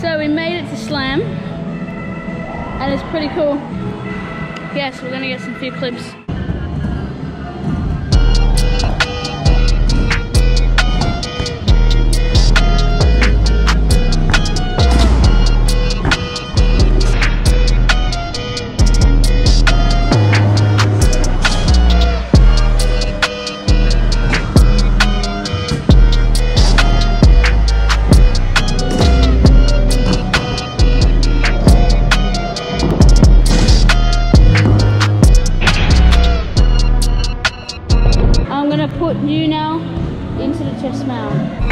So we made it to Slam, and it's pretty cool. Yes, we're gonna get some few clips. Put you now into the chest mount.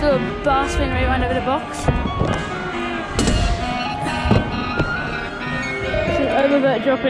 Little bar spin rewind over the box. It's an oververt drop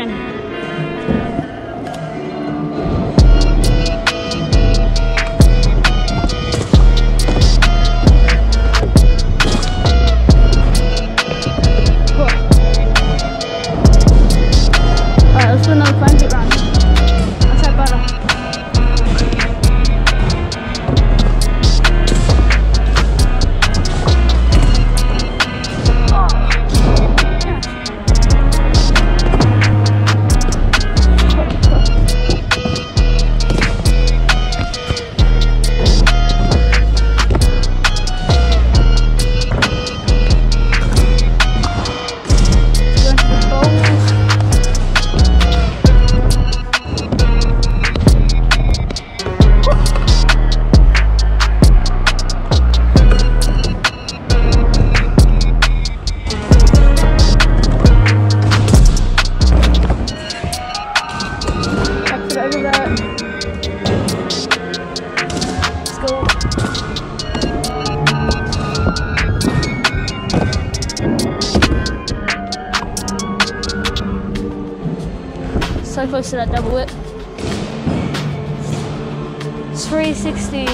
So close to that double whip. 360.